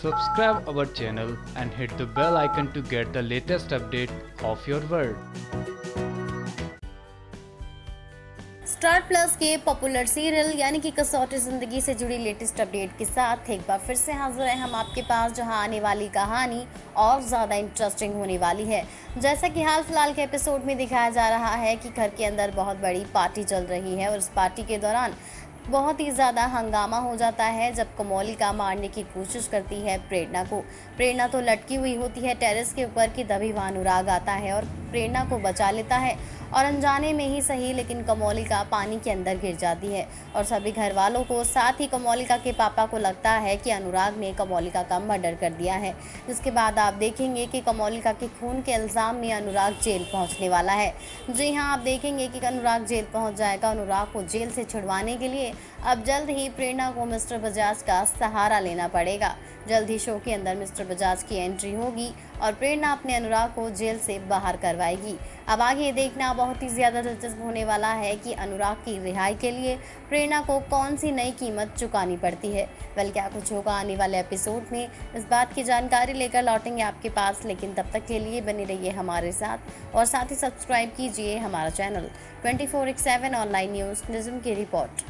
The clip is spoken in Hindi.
Subscribe our channel and hit the bell icon to get the latest update of your world. Star Plus के पॉपुलर सीरियल यानी कि कसौटी ज़िंदगी से जुड़ी लेटेस्ट अपडेट के साथ एक बार फिर से हाजिर हैं हम आपके पास, जहाँ आने वाली कहानी और ज़्यादा इंटरेस्टिंग होने वाली है जैसा कि हाल फ़िलहाल के एपिसोड में दिखाया जा रहा है कि घर के अंदर बहुत बड़ी पार्टी चल रही है और इस पार्टी के दौरान बहुत ही ज़्यादा हंगामा हो जाता है जब कमौलिका मारने की कोशिश करती है प्रेरणा को। प्रेरणा तो लटकी हुई होती है टेरेस के ऊपर की तभी वहाँ अनुराग आता है और प्रेरणा को बचा लेता है। और अनजाने में ही सही, लेकिन कमोलिका पानी के अंदर गिर जाती है। और सभी घर वालों को साथ ही कमोलिका के पापा को लगता है कि अनुराग ने कमोलिका का मर्डर कर दिया है। जिसके बाद आप देखेंगे कि कमोलिका के खून के इल्ज़ाम में अनुराग जेल पहुँचने वाला है। जी हाँ आप देखेंगे कि अनुराग जेल पहुँच जाएगा। अनुराग को जेल से छुड़वाने के लिए अब जल्द ही प्रेरणा को मिस्टर बजाज का सहारा लेना पड़ेगा। जल्द ही शो के अंदर मिस्टर बजाज की एंट्री होगी और प्रेरणा अपने अनुराग को जेल से बाहर करवाएगी। अब आगे देखना बहुत ही ज़्यादा दिलचस्प होने वाला है कि अनुराग की रिहाई के लिए प्रेरणा को कौन सी नई कीमत चुकानी पड़ती है। वेल, क्या कुछ होगा आने वाले एपिसोड में? इस बात की जानकारी लेकर लौटेंगे आपके पास, लेकिन तब तक के लिए बने रहिए हमारे साथ और साथ ही सब्सक्राइब कीजिए हमारा channel twenty four online news Nizam की report.